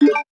Resident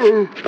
Oh.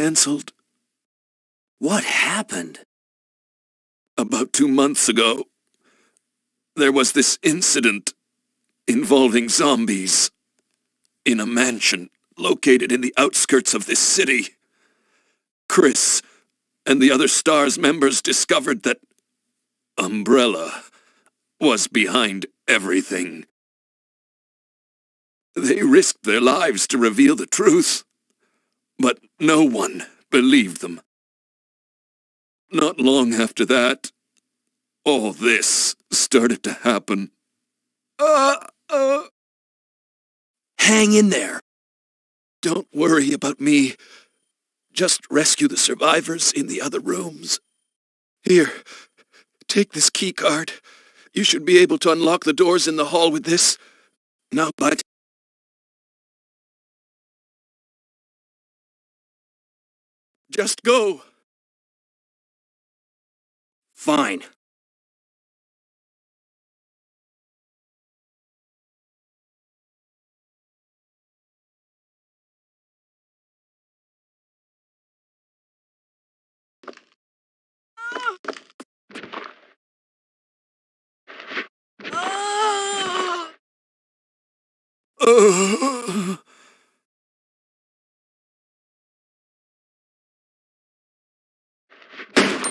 cancelled. What happened? About two months ago, there was this incident involving zombies in a mansion located in the outskirts of this city. Chris and the other STARS members discovered that Umbrella was behind everything. They risked their lives to reveal the truth, but no one believed them. Not long after that, all this started to happen. Uh, uh. Hang in there. Don't worry about me. Just rescue the survivors in the other rooms. Here, take this key card. You should be able to unlock the doors in the hall with this. Now, bud. Just go. Fine. Uh. Leon!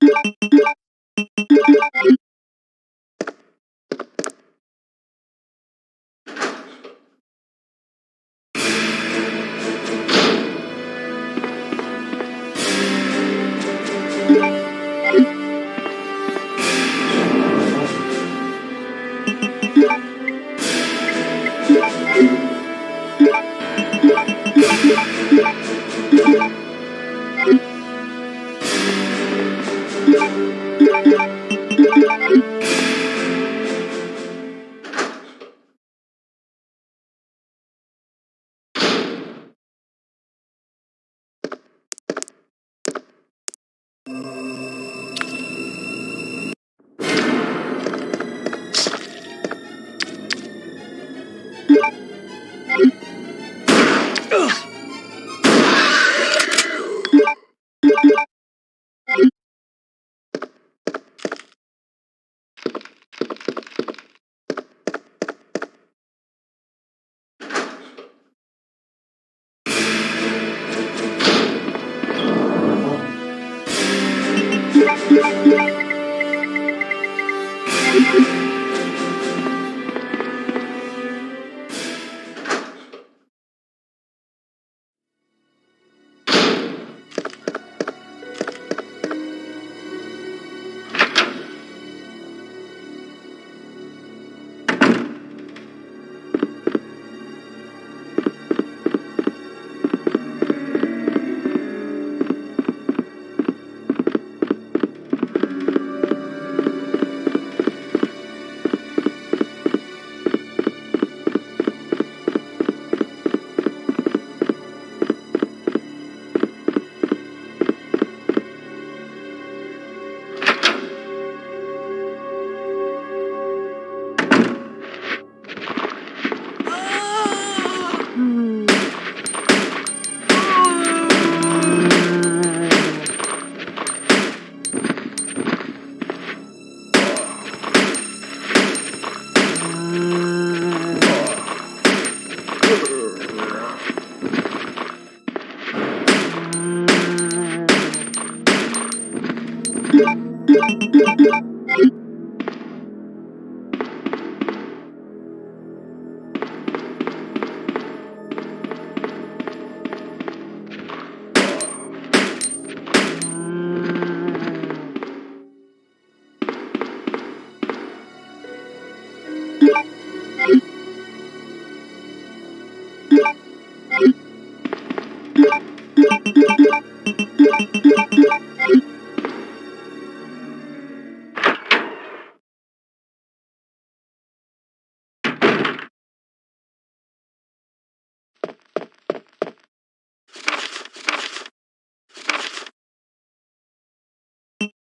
Thank you.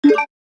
you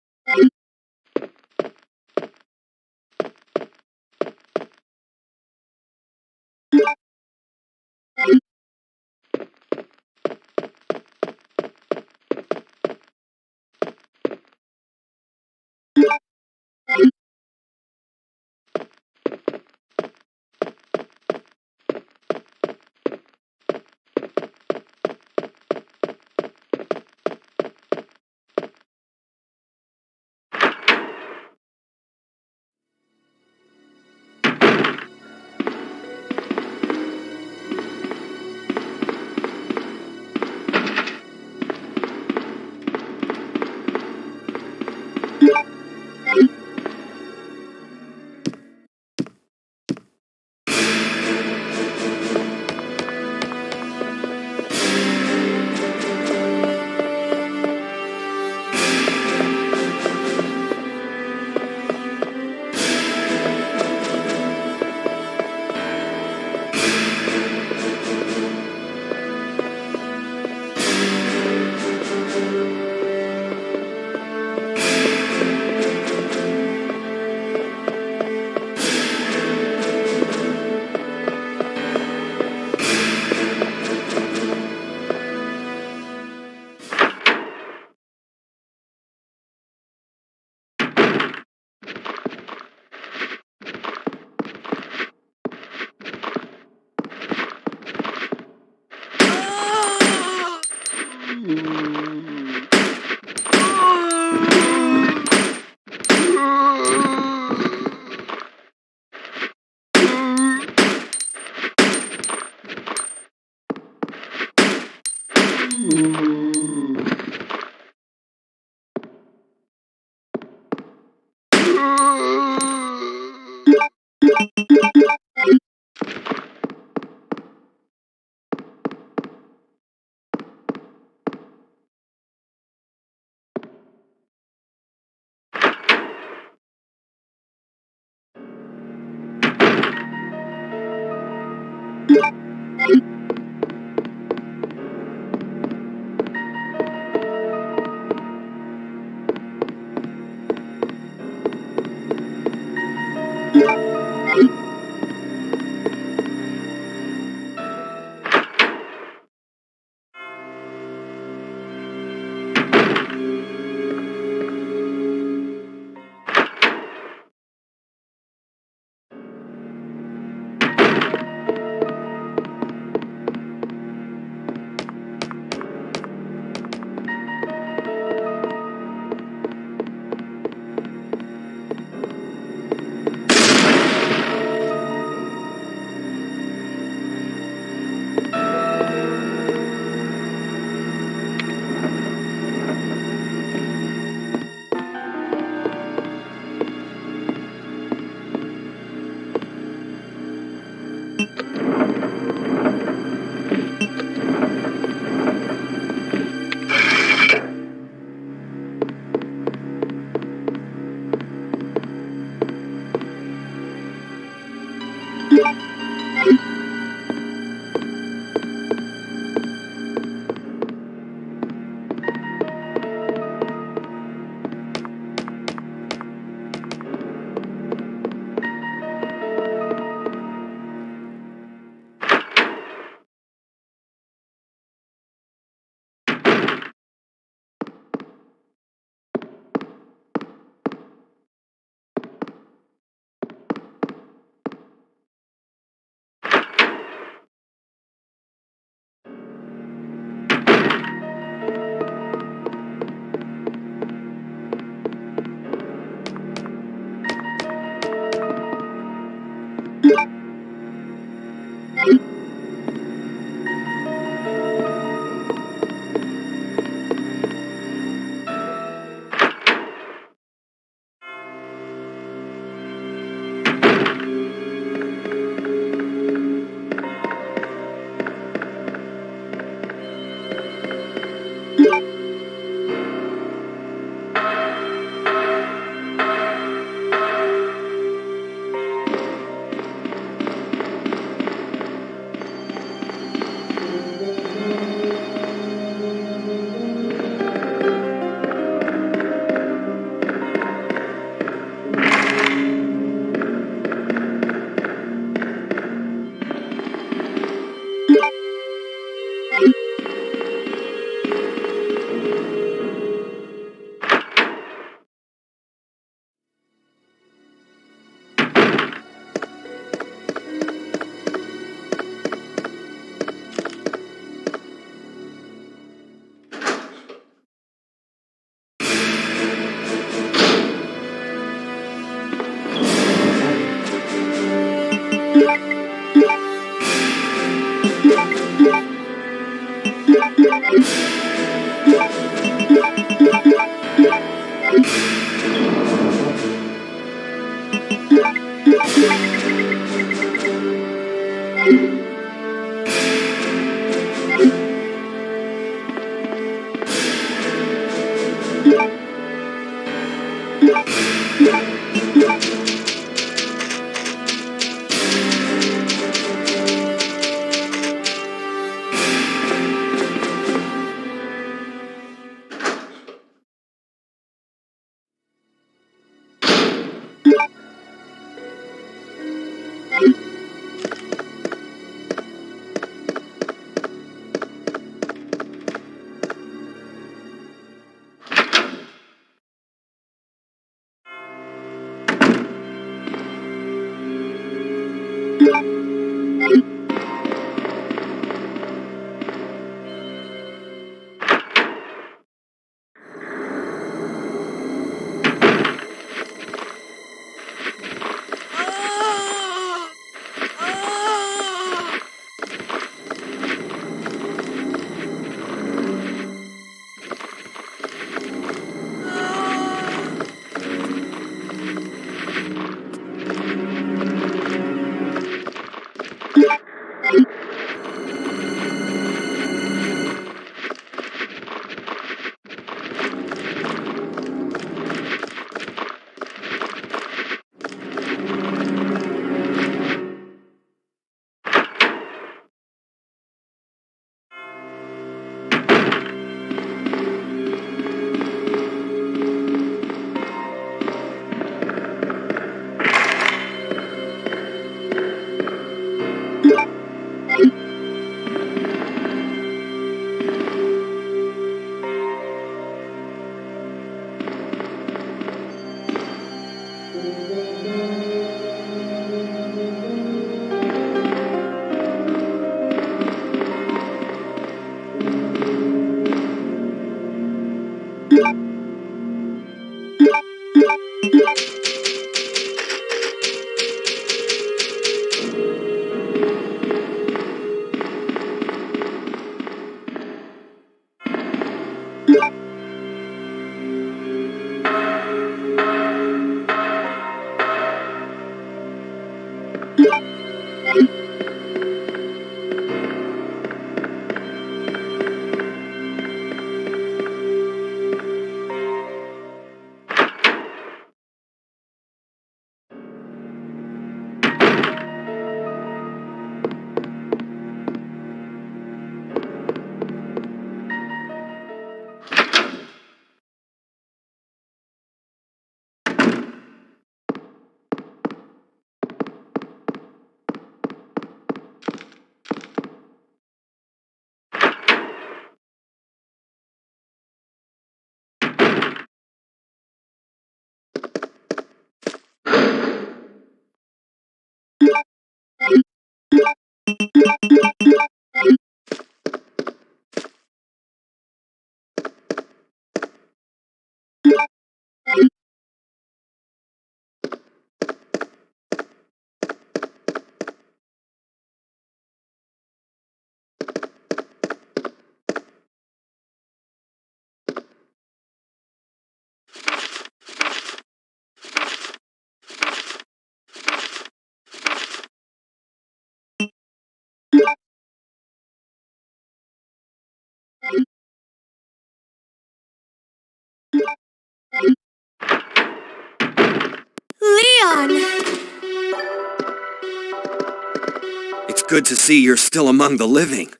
good to see you're still among the living.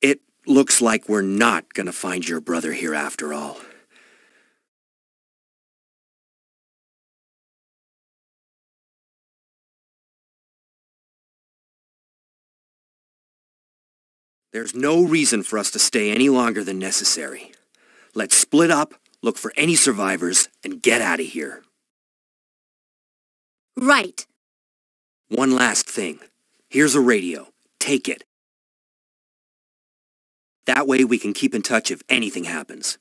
It looks like we're not gonna find your brother here after all. There's no reason for us to stay any longer than necessary. Let's split up, look for any survivors, and get out of here. Right. One last thing. Here's a radio. Take it. That way we can keep in touch if anything happens.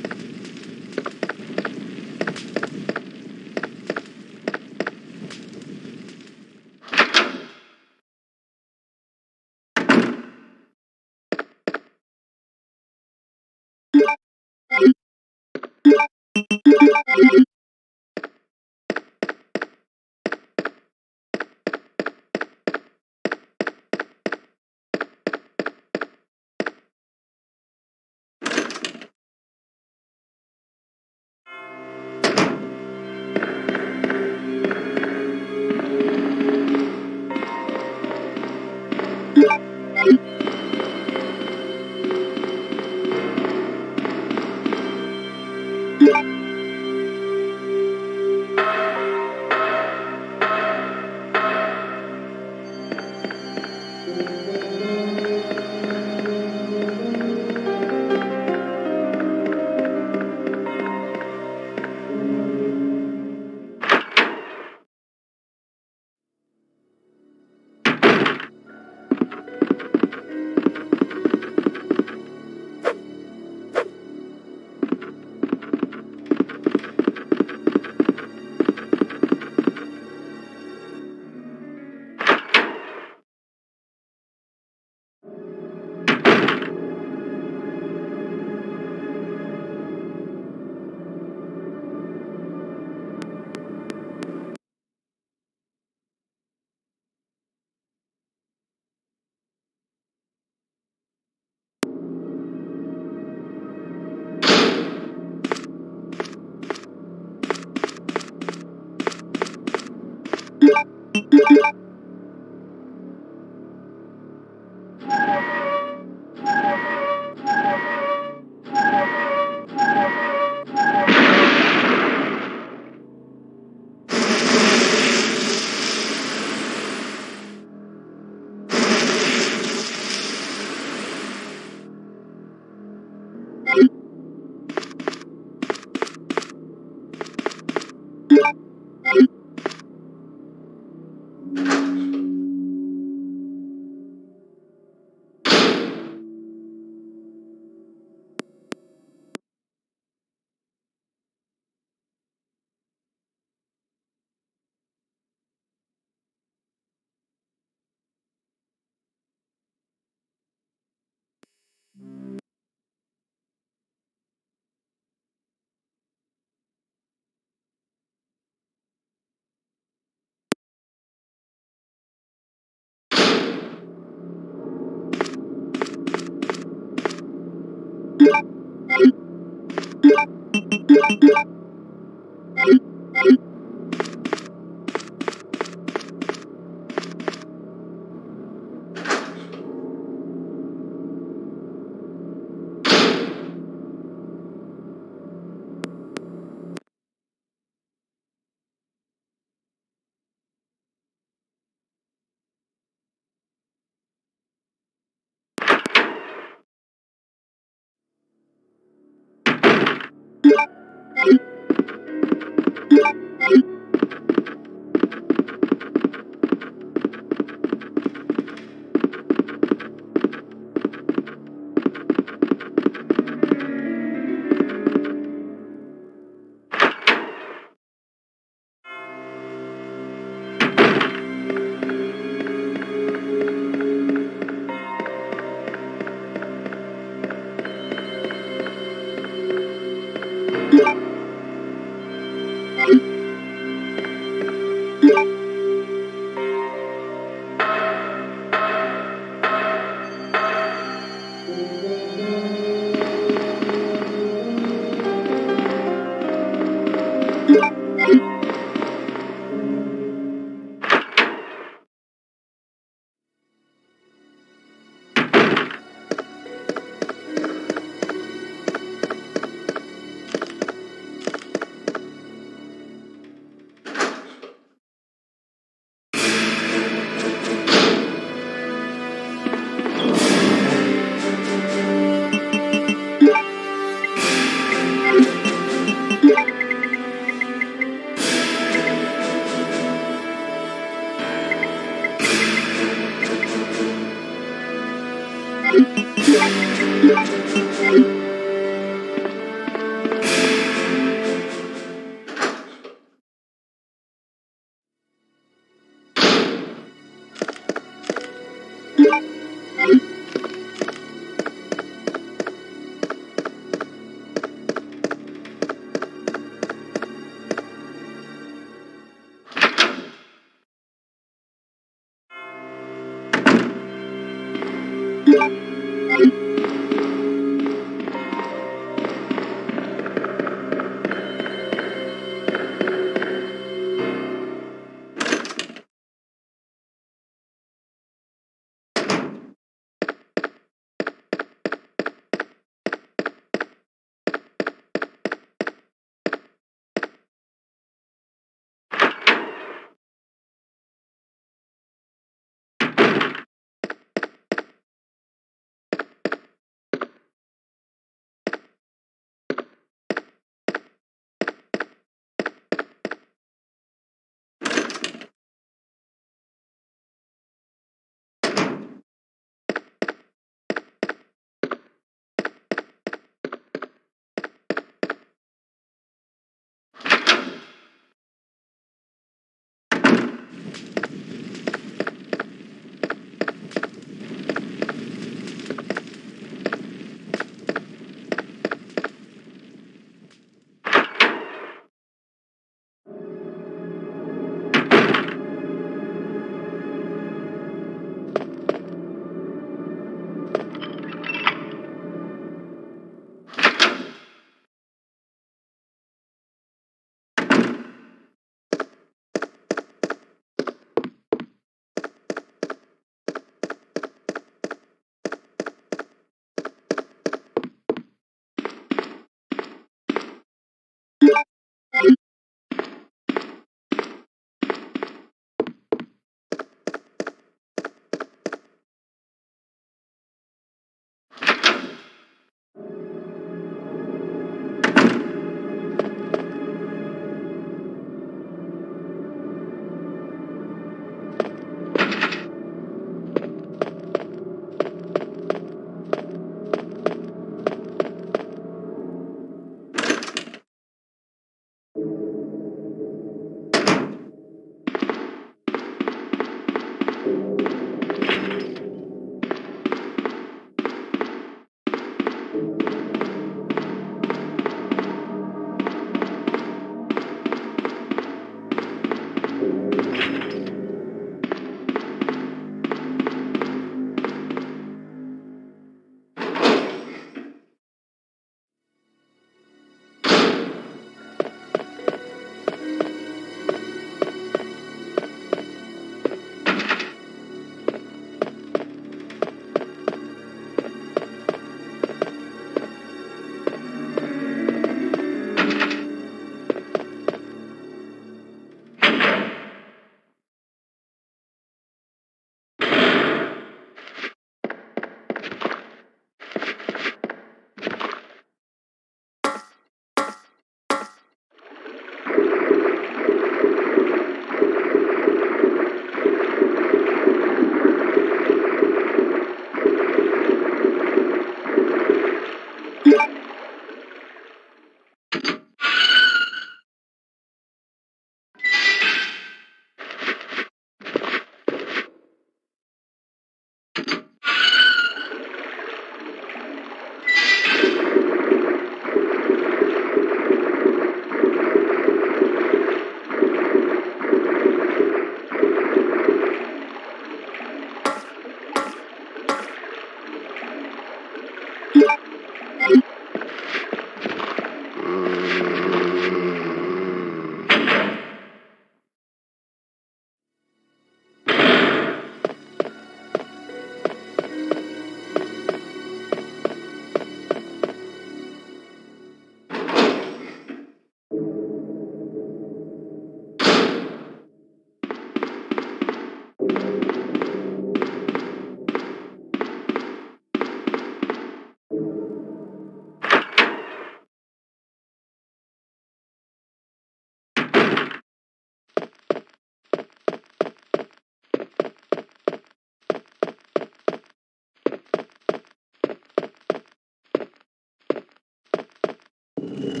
Yeah.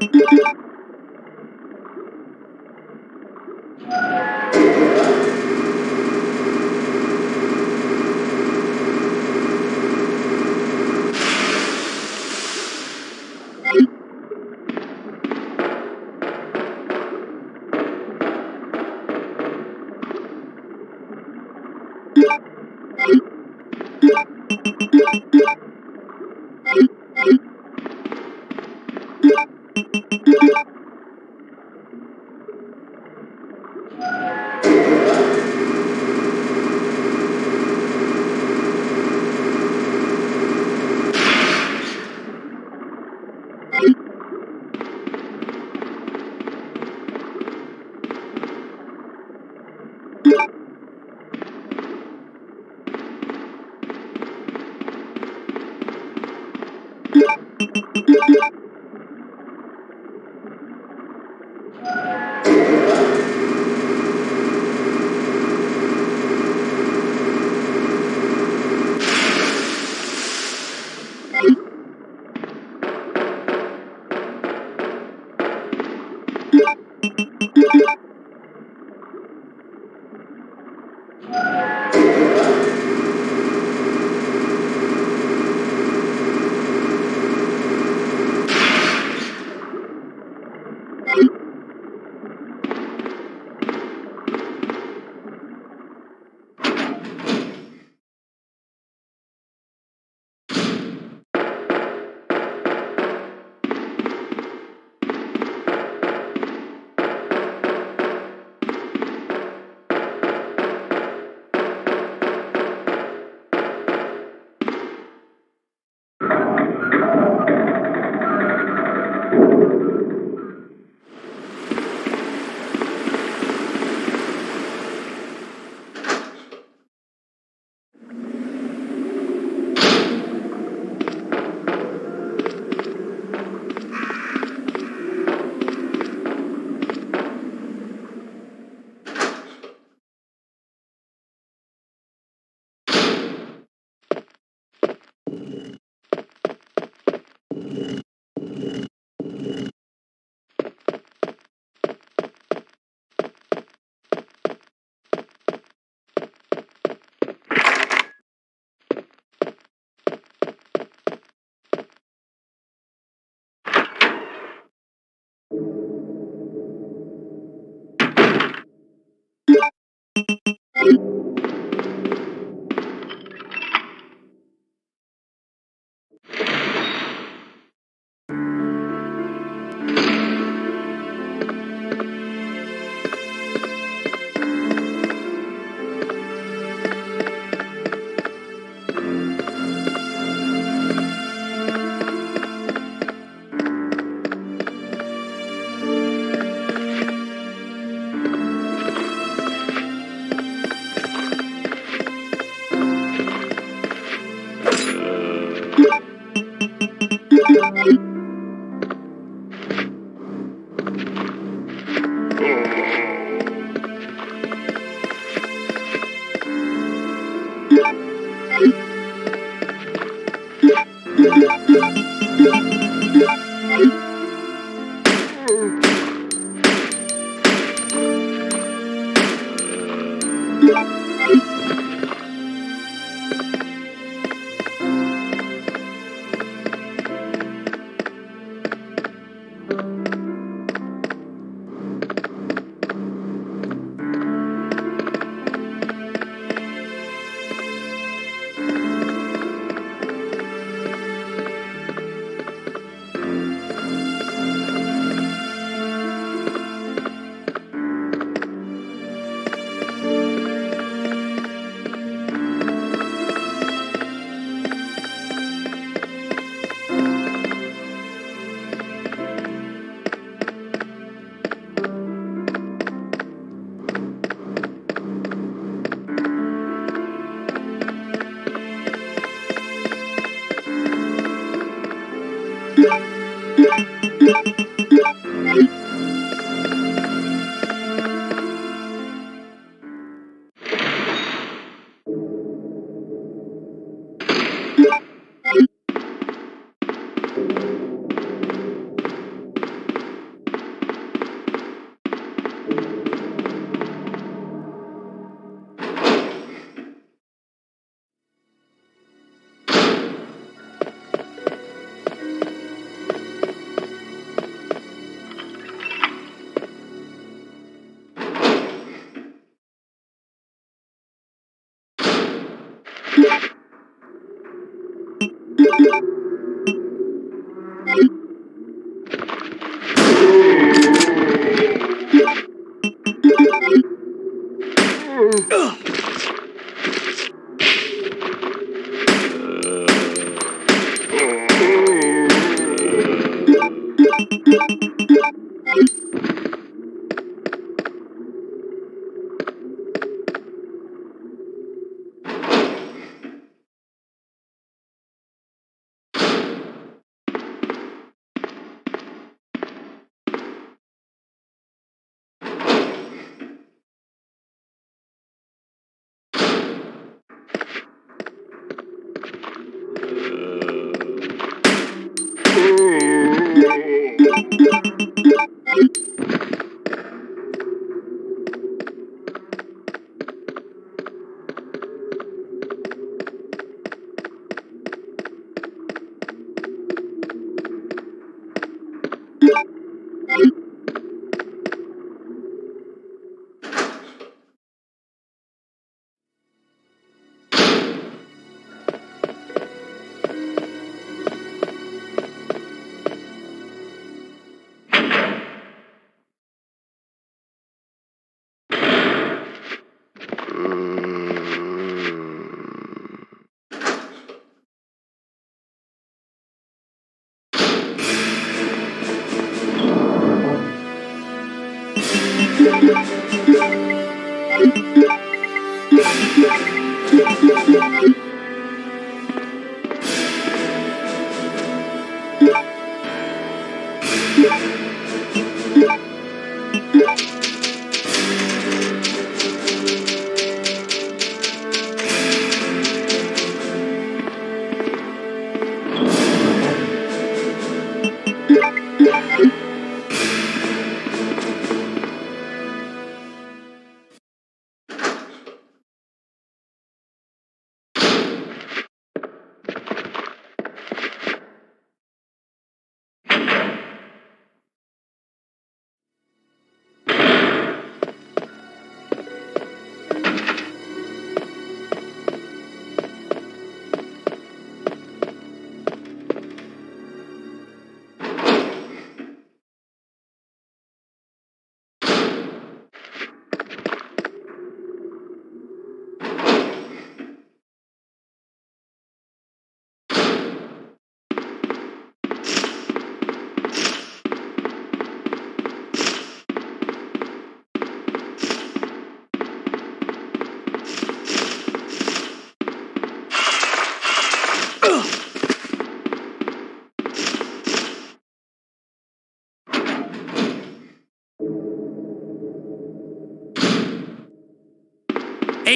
Thank you.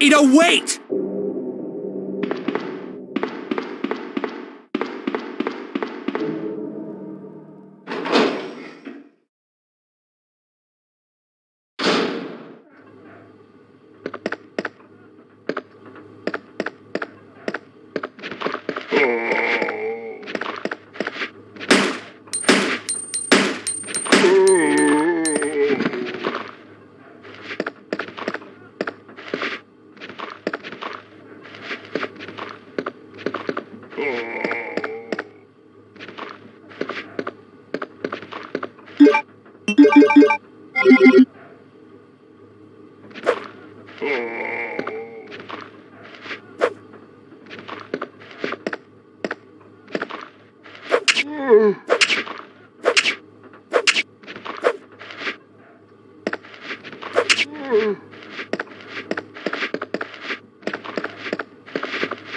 Ada, wait!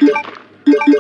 Uh...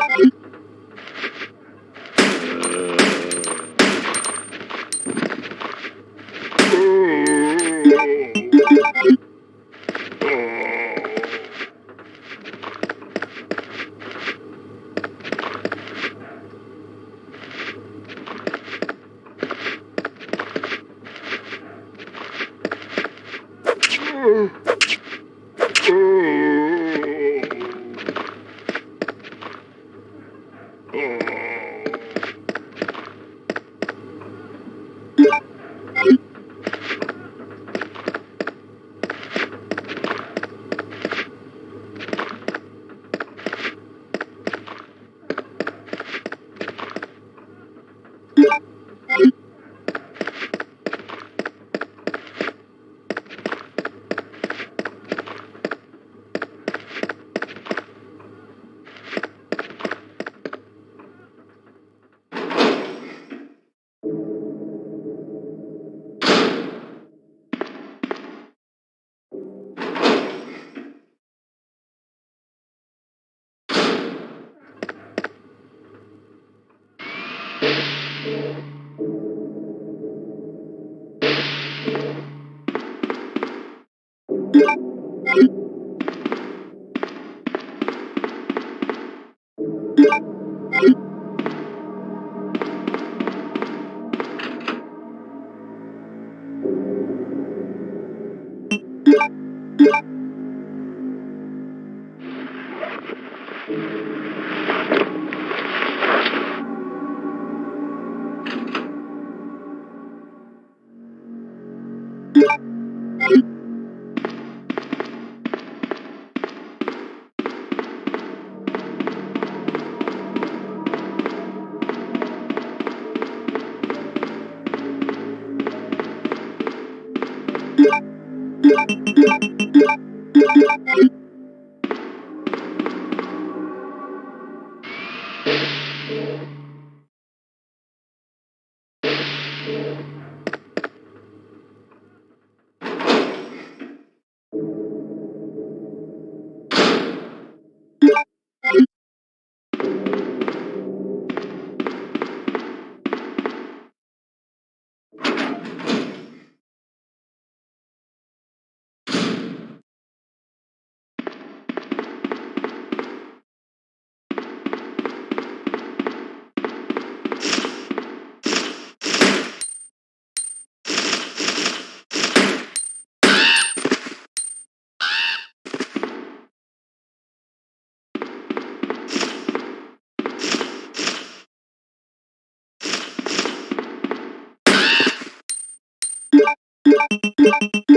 Thank you.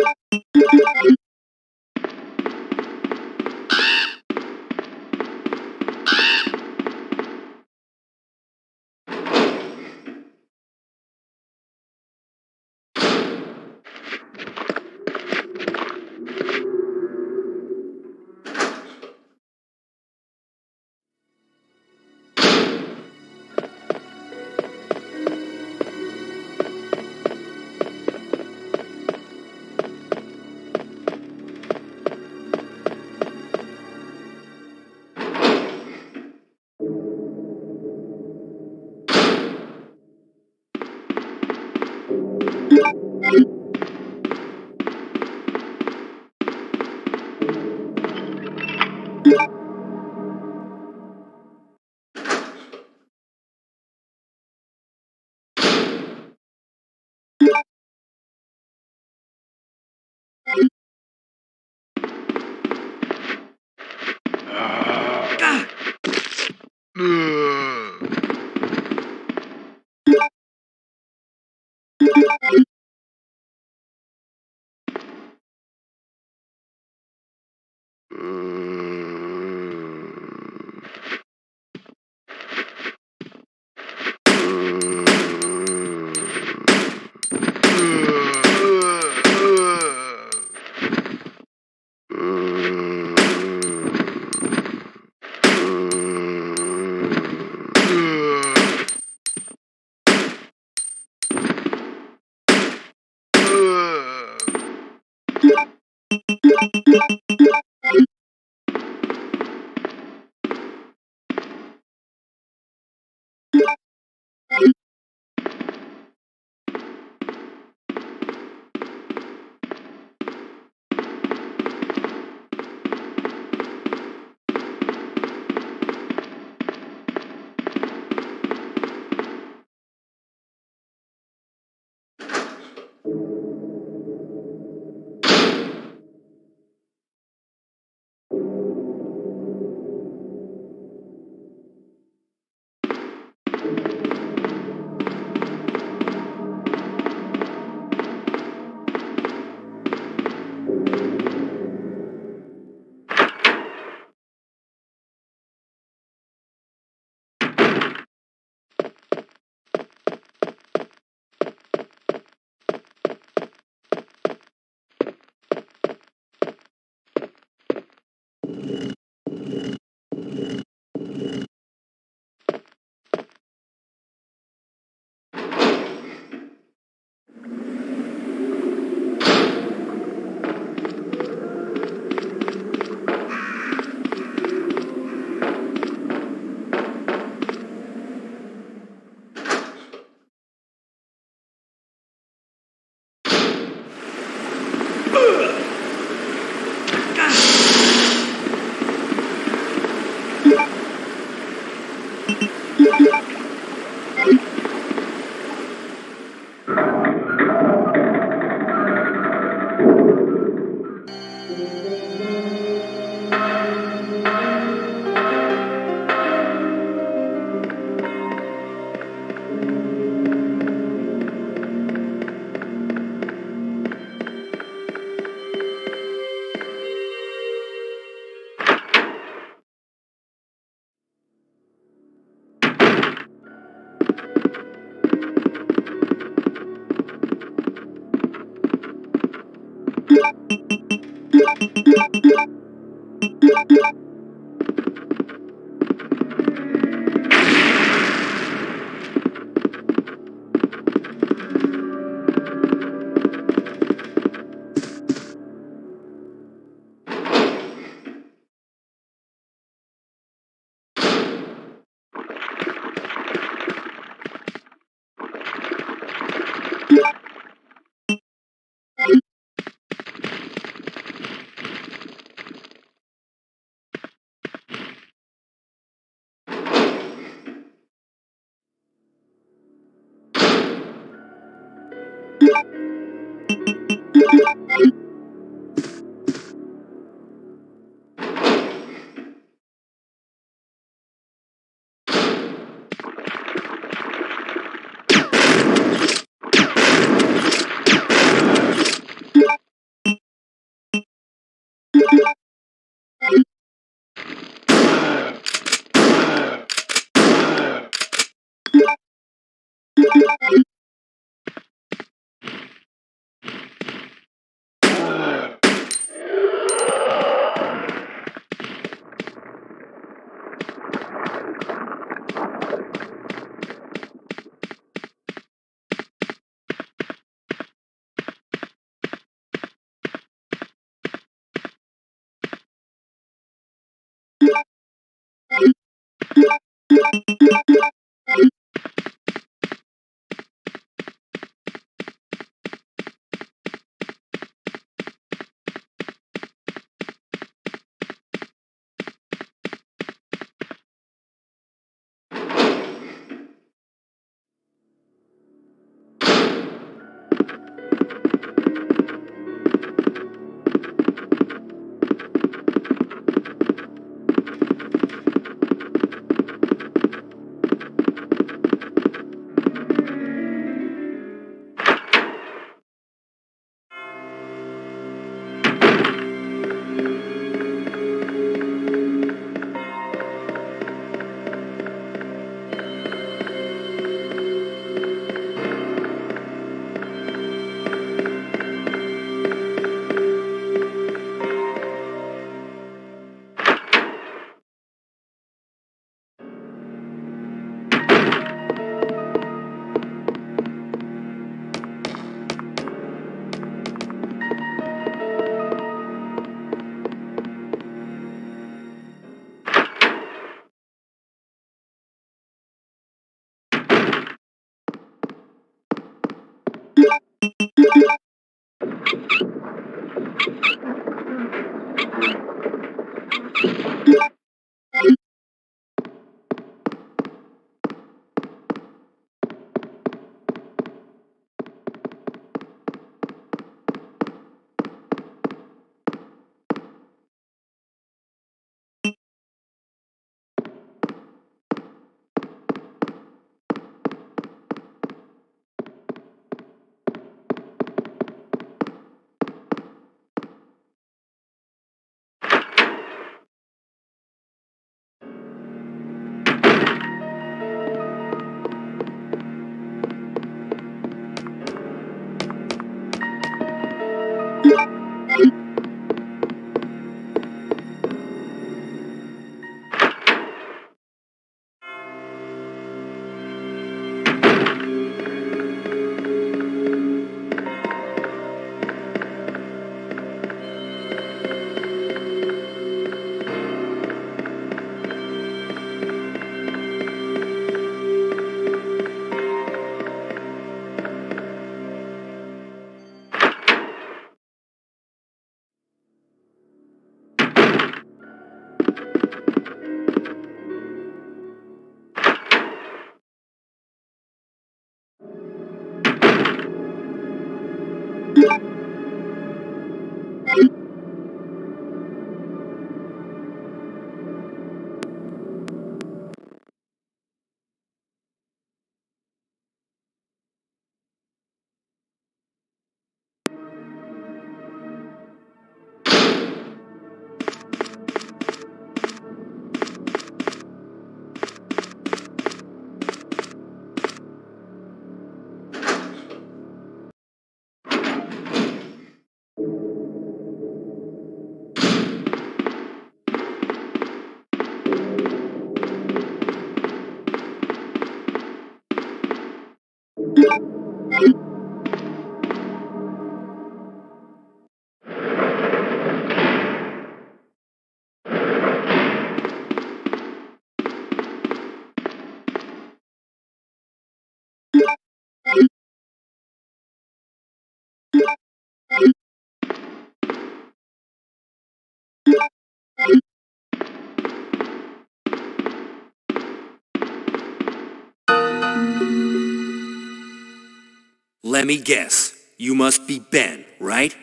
Let me guess. You must be Ben, right?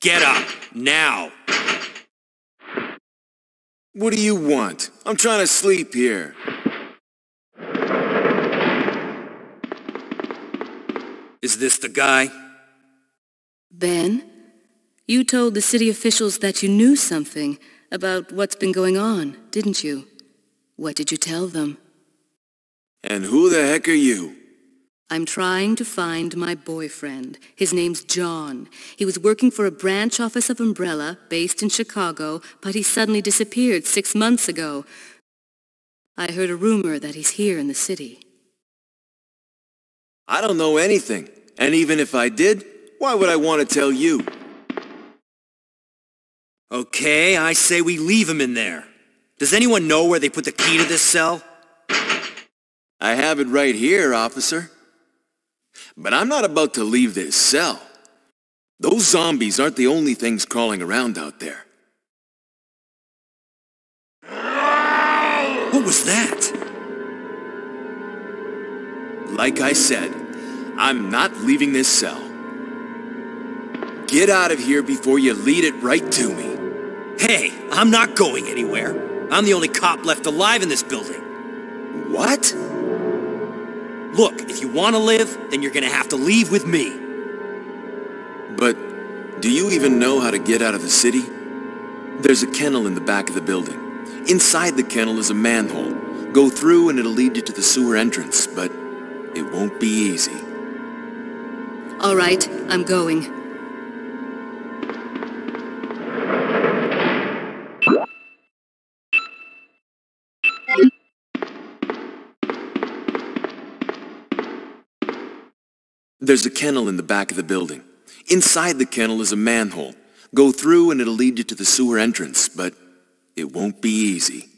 Get up, now! What do you want? I'm trying to sleep here. Is this the guy? Ben, you told the city officials that you knew something about what's been going on, didn't you? What did you tell them? And who the heck are you? I'm trying to find my boyfriend. His name's John. He was working for a branch office of Umbrella, based in Chicago, but he suddenly disappeared six months ago. I heard a rumor that he's here in the city. I don't know anything. And even if I did, why would I want to tell you? Okay, I say we leave him in there. Does anyone know where they put the key to this cell? I have it right here, officer. But I'm not about to leave this cell. Those zombies aren't the only things crawling around out there. What was that? Like I said, I'm not leaving this cell. Get out of here before you lead it right to me. Hey, I'm not going anywhere. I'm the only cop left alive in this building. What? Look, if you want to live, then you're gonna have to leave with me. But do you even know how to get out of the city? There's a kennel in the back of the building. Inside the kennel is a manhole. Go through and it'll lead you to the sewer entrance, but it won't be easy. All right, I'm going. There's a kennel in the back of the building. Inside the kennel is a manhole. Go through and it'll lead you to the sewer entrance, but it won't be easy.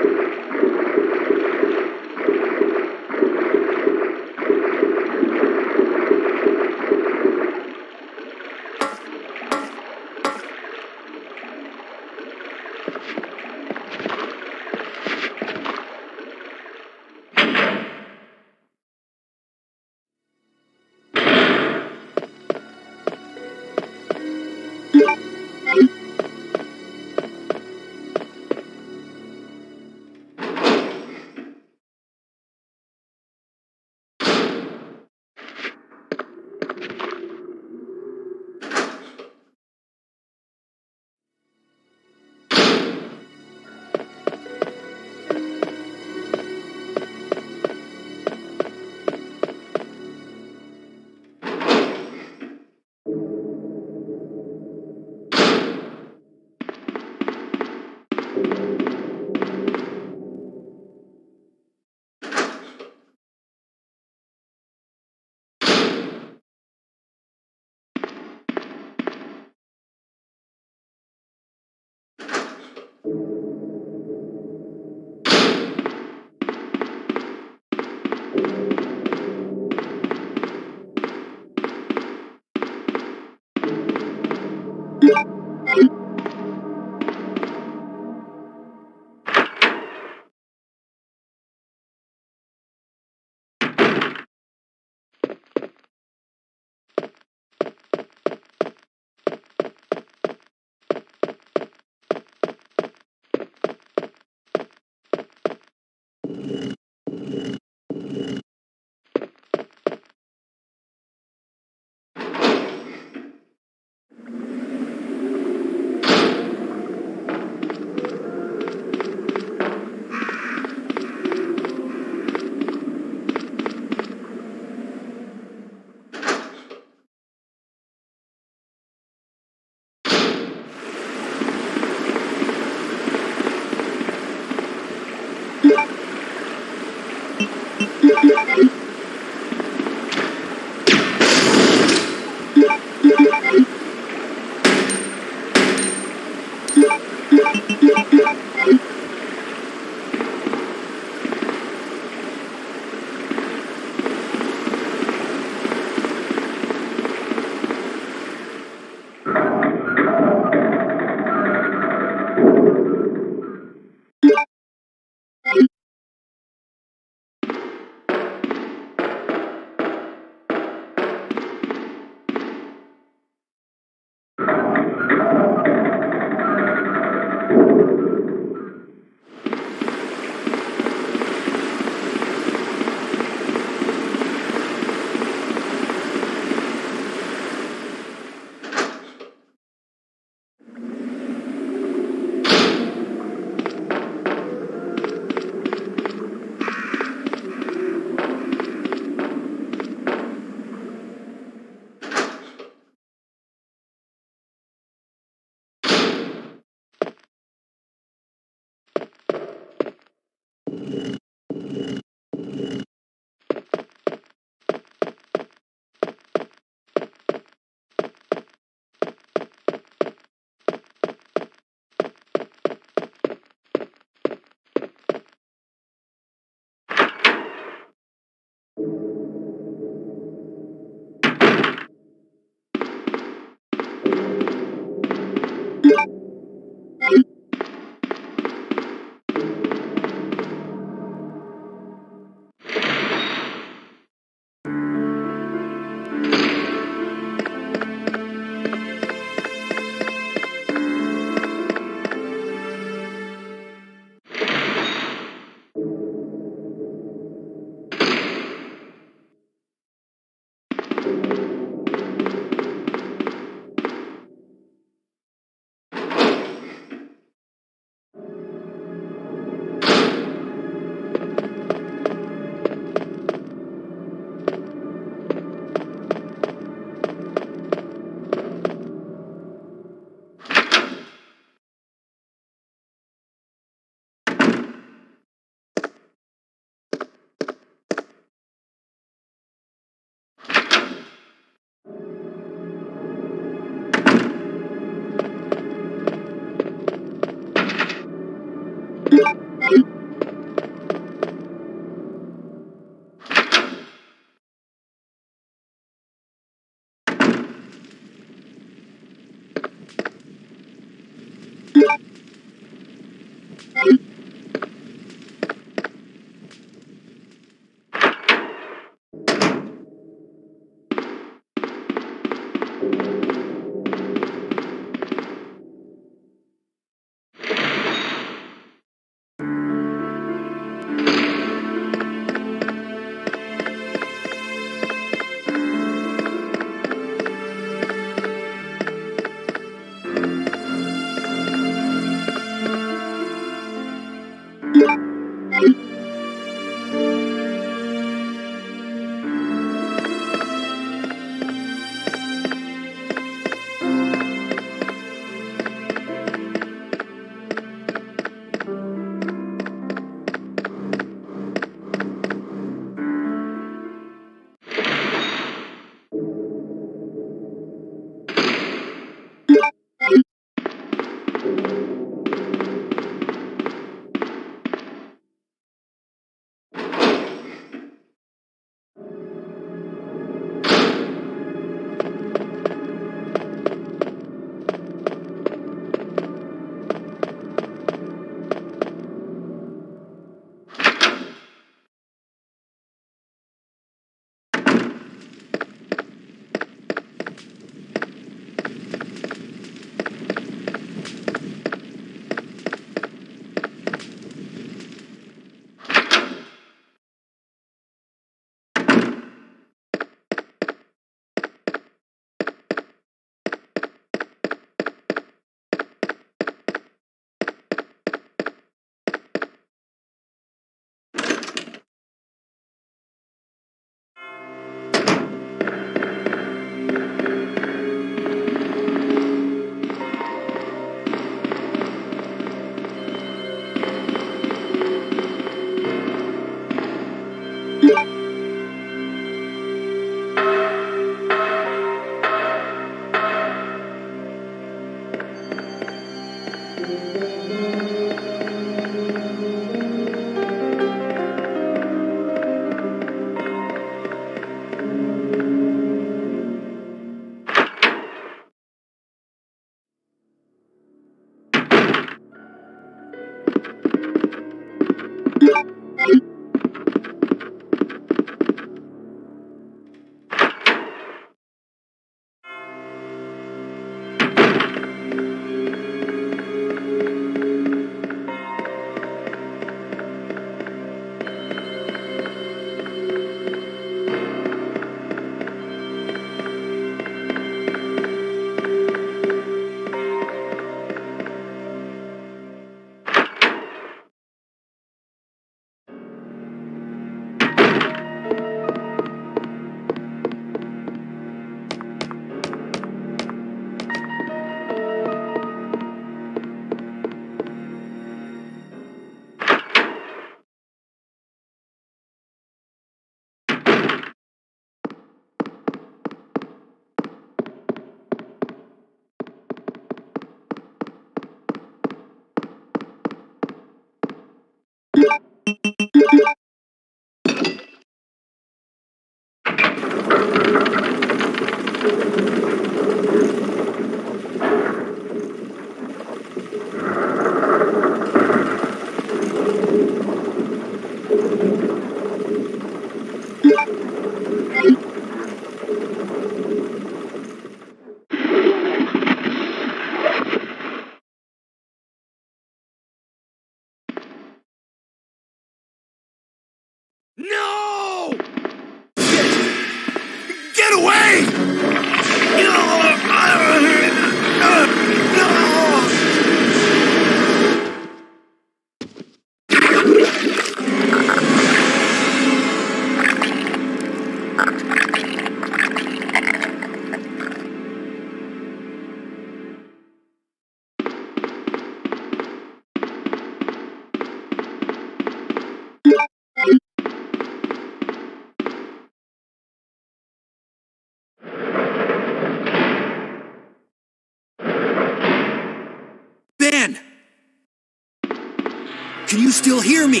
Still hear me?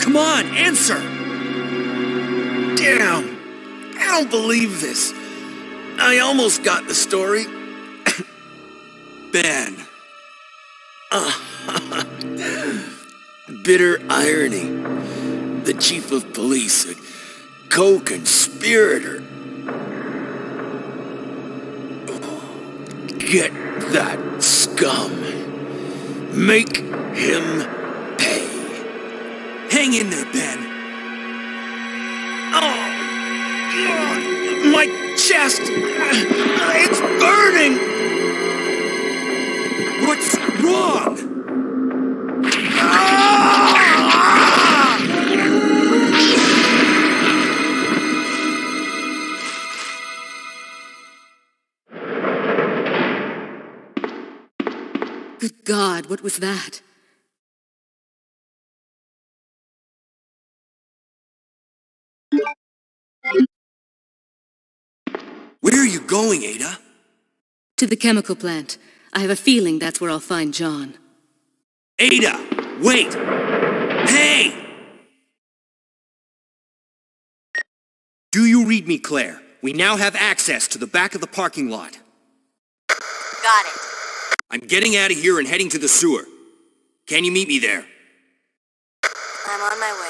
Come on, answer! Damn! I don't believe this. I almost got the story. Ben. Uh, bitter irony. The chief of police, a co-conspirator. Get that scum. Make him. Hang in there, Ben. Oh, my chest. It's burning. What's wrong? Good God, what was that? Going, Ada? To the chemical plant. I have a feeling that's where I'll find John. Ada! Wait! Hey! Do you read me, Claire? We now have access to the back of the parking lot. Got it. I'm getting out of here and heading to the sewer. Can you meet me there? I'm on my way.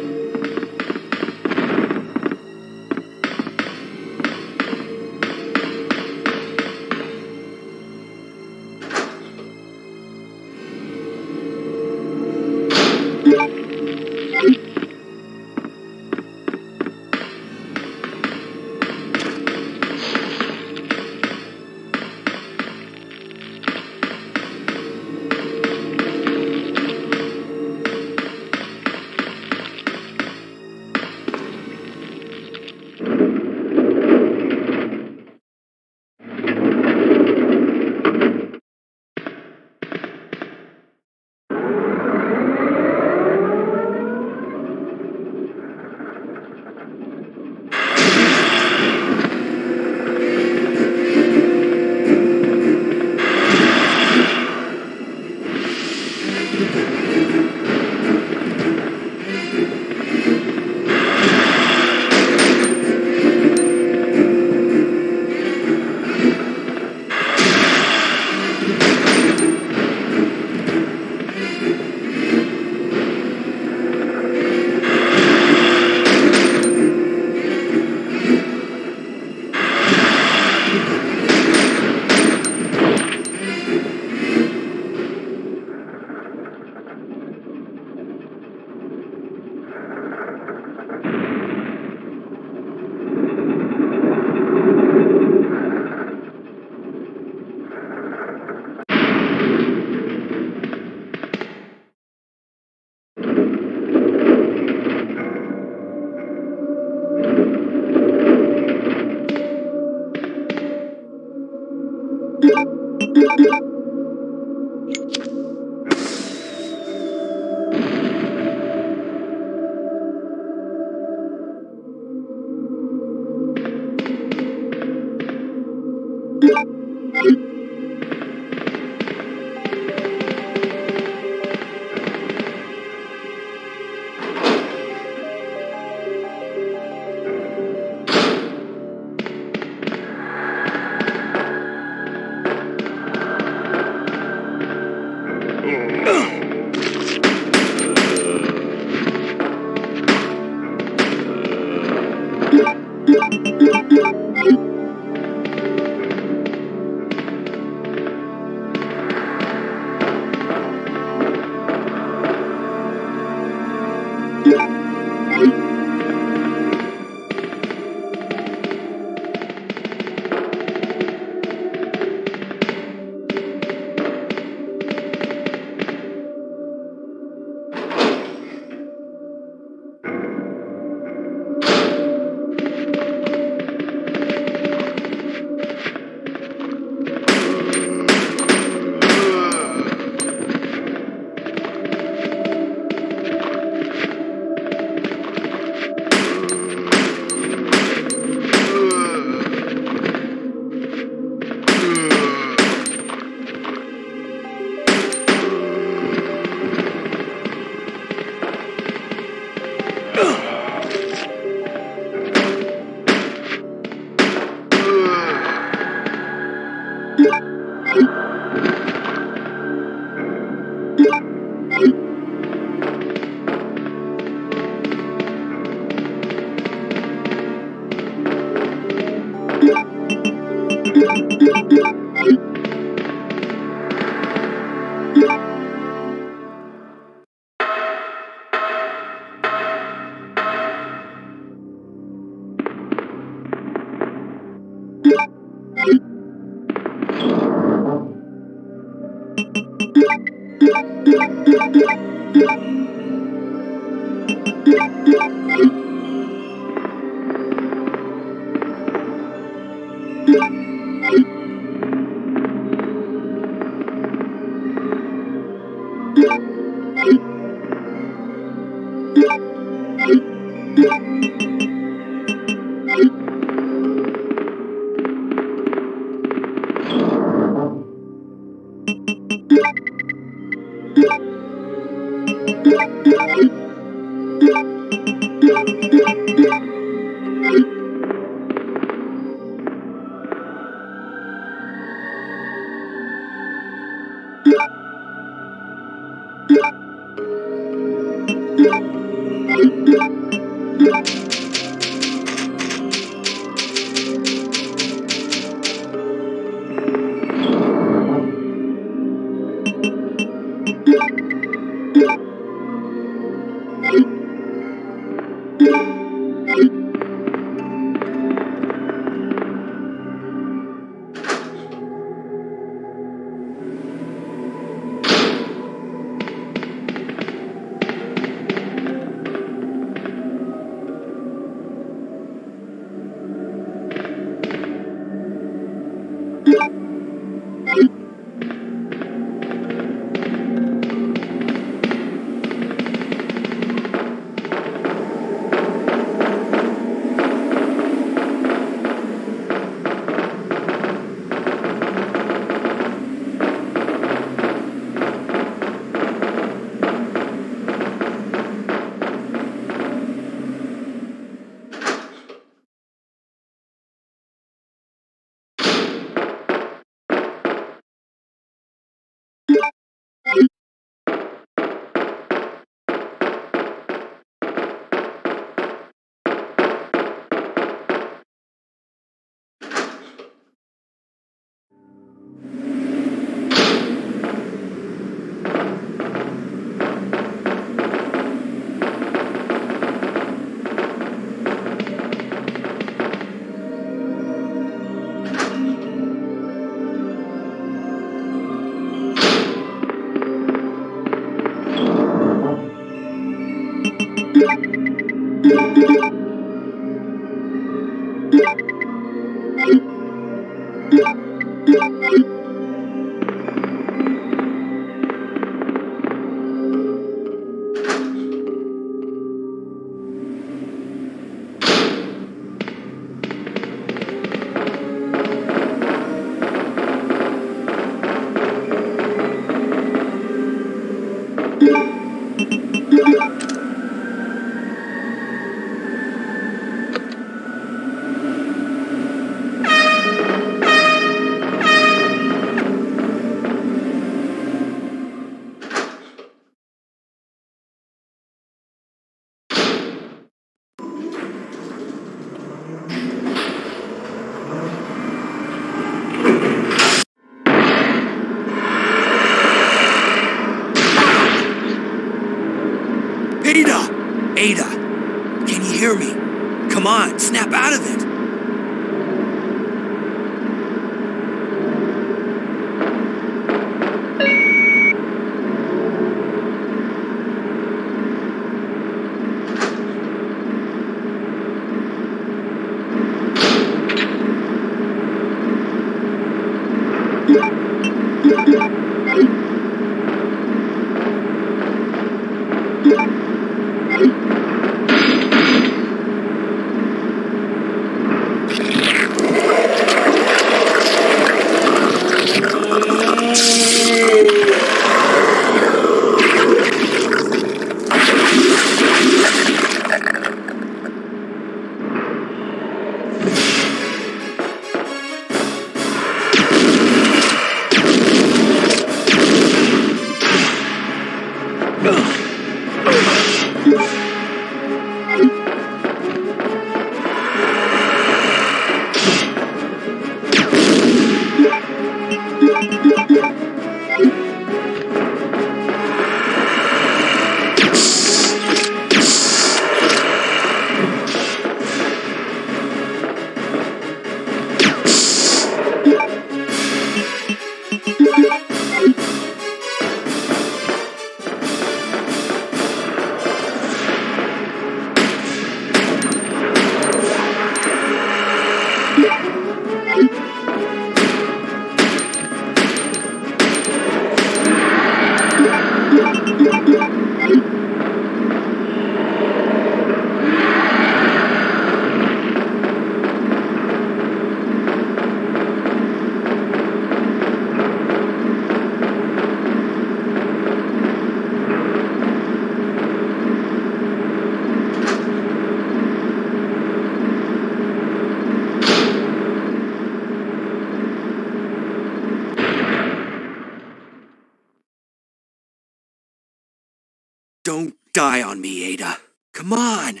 Die on me, Ada. Come on.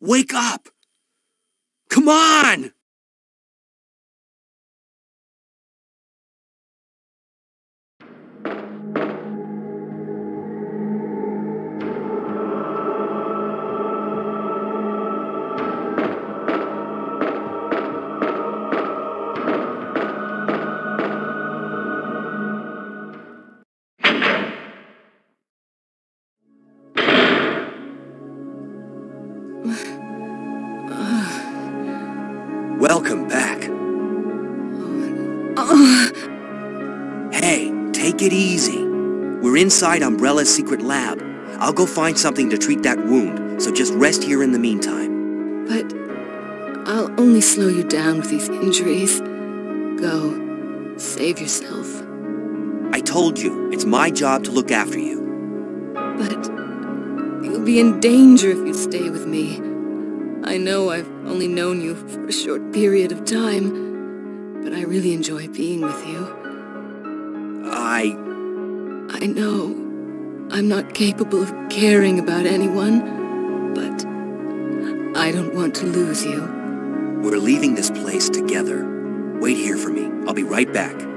Wake up. Inside Umbrella's secret lab. I'll go find something to treat that wound, so just rest here in the meantime. But I'll only slow you down with these injuries. Go. Save yourself. I told you, it's my job to look after you. But you'll be in danger if you stay with me. I know I've only known you for a short period of time, but I really enjoy being with you. Not capable of caring about anyone, but I don't want to lose you. We're leaving this place together. Wait here for me. I'll be right back.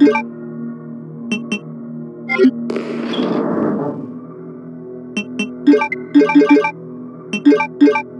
Thank you.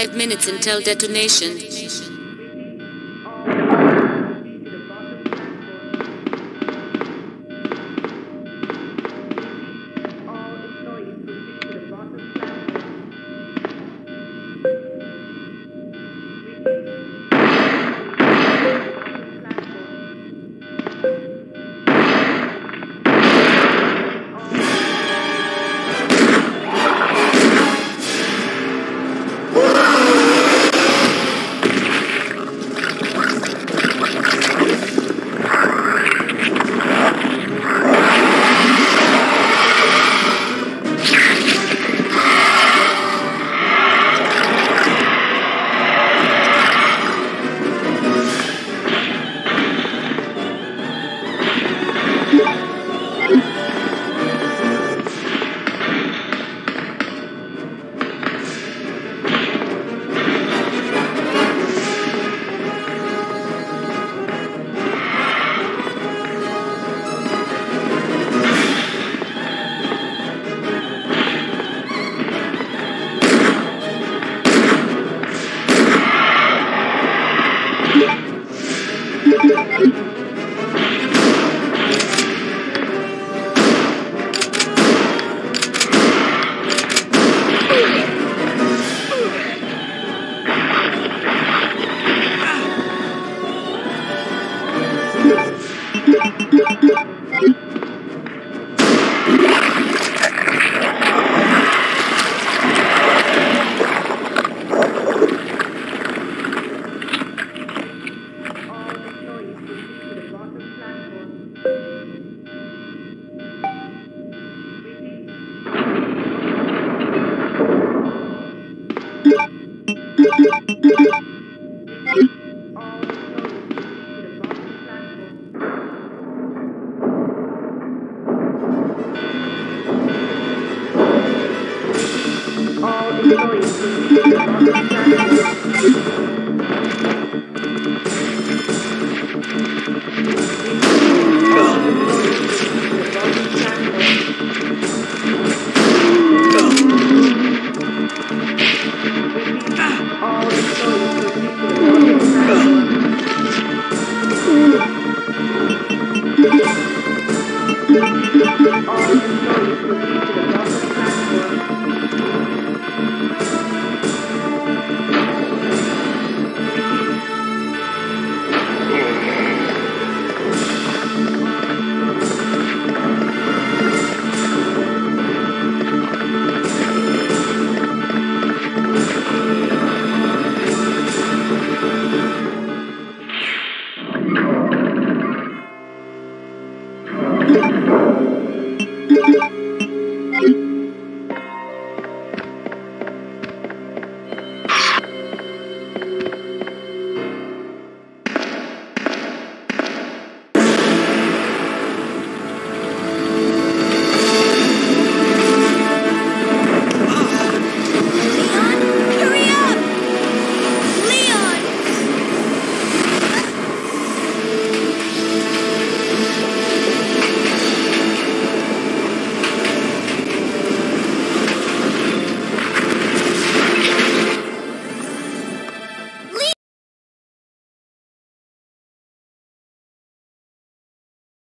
Five minutes until detonation.